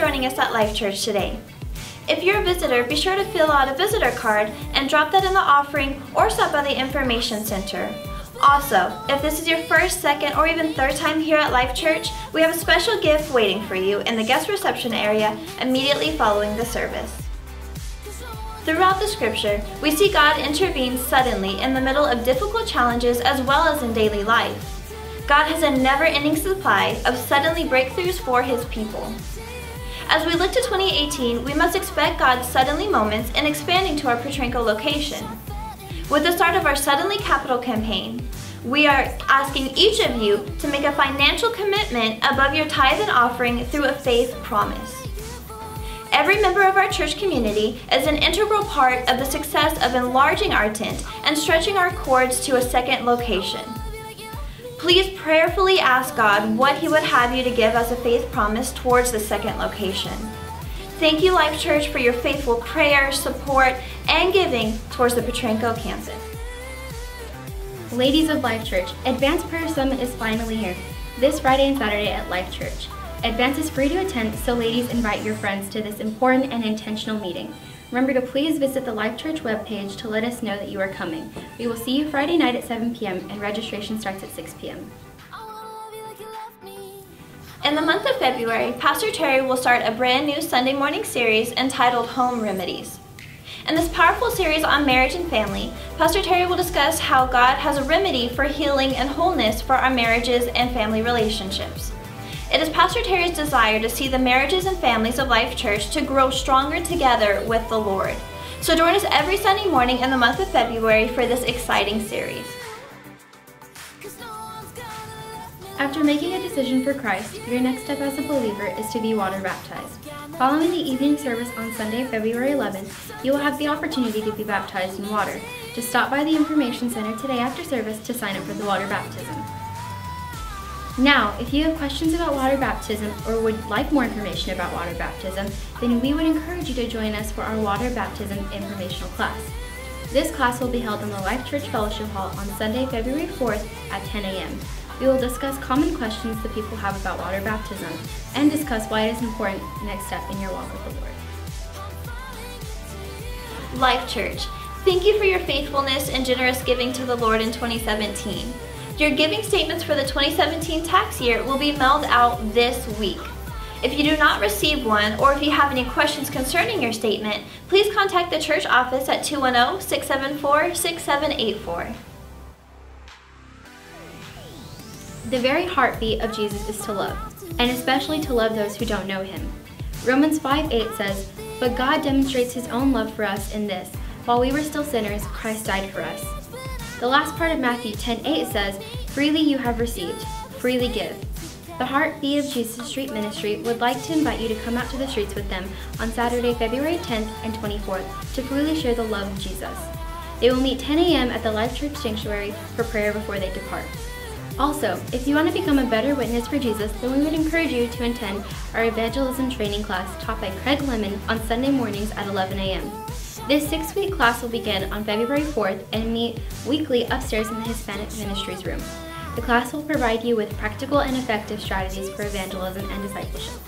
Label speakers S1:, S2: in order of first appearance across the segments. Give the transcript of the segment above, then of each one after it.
S1: joining us at Life Church today. If you're a visitor, be sure to fill out a visitor card and drop that in the offering or stop by the information center. Also, if this is your first, second, or even third time here at Life Church, we have a special gift waiting for you in the guest reception area immediately following the service. Throughout the scripture, we see God intervene suddenly in the middle of difficult challenges as well as in daily life. God has a never ending supply of suddenly breakthroughs for His people. As we look to 2018, we must expect God's suddenly moments in expanding to our Potranco location. With the start of our Suddenly Capital campaign, we are asking each of you to make a financial commitment above your tithe and offering through a faith promise. Every member of our church community is an integral part of the success of enlarging our tent and stretching our cords to a second location. Please prayerfully ask God what He would have you to give as a faith promise towards the second location. Thank you, Life Church, for your faithful prayer, support, and giving towards the Potranco campus.
S2: Ladies of Life Church, Advanced Prayer Summit is finally here, this Friday and Saturday at Life Church. Advance is free to attend, so ladies invite your friends to this important and intentional meeting. Remember to please visit the Life Church webpage to let us know that you are coming. We will see you Friday night at 7 p.m. and registration starts at 6 p.m.
S1: In the month of February, Pastor Terry will start a brand new Sunday morning series entitled Home Remedies. In this powerful series on marriage and family, Pastor Terry will discuss how God has a remedy for healing and wholeness for our marriages and family relationships. It is Pastor Terry's desire to see the marriages and families of Life Church to grow stronger together with the Lord. So join us every Sunday morning in the month of February for this exciting series.
S2: After making a decision for Christ, your next step as a believer is to be water baptized. Following the evening service on Sunday, February 11th, you will have the opportunity to be baptized in water. Just stop by the Information Center today after service to sign up for the water baptism. Now, if you have questions about water baptism or would like more information about water baptism, then we would encourage you to join us for our water baptism informational class. This class will be held in the Life Church Fellowship Hall on Sunday, February 4th at 10 a.m. We will discuss common questions that people have about water baptism and discuss why it is important next step in your walk with the
S1: Lord. Life Church, thank you for your faithfulness and generous giving to the Lord in 2017. Your giving statements for the 2017 tax year will be mailed out this week. If you do not receive one, or if you have any questions concerning your statement, please contact the church office at 210-674-6784.
S2: The very heartbeat of Jesus is to love, and especially to love those who don't know him. Romans 5:8 says, But God demonstrates his own love for us in this, while we were still sinners, Christ died for us. The last part of Matthew 10:8 says, Freely you have received, freely give. The Heart Heartbeat of Jesus Street Ministry would like to invite you to come out to the streets with them on Saturday, February 10th and 24th to freely share the love of Jesus. They will meet 10 a.m. at the Life Church Sanctuary for prayer before they depart. Also, if you want to become a better witness for Jesus, then we would encourage you to attend our evangelism training class taught by Craig Lemon on Sunday mornings at 11 a.m. This six week class will begin on February 4th and meet weekly upstairs in the Hispanic Ministries room. The class will provide you with practical and effective strategies for evangelism and discipleship.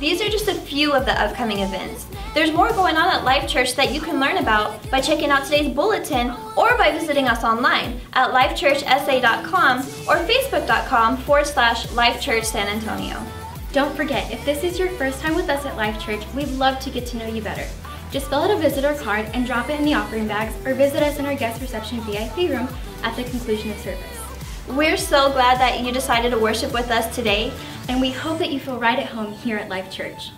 S1: These are just a few of the upcoming events. There's more going on at Life Church that you can learn about by checking out today's bulletin or by visiting us online at lifechurchsa.com or facebook.com forward slash lifechurch San Antonio.
S2: Don't forget, if this is your first time with us at Life Church, we'd love to get to know you better. Just fill out a visitor card and drop it in the offering bags or visit us in our guest reception VIP room at the conclusion of service.
S1: We're so glad that you decided to worship with us today,
S2: and we hope that you feel right at home here at Life Church.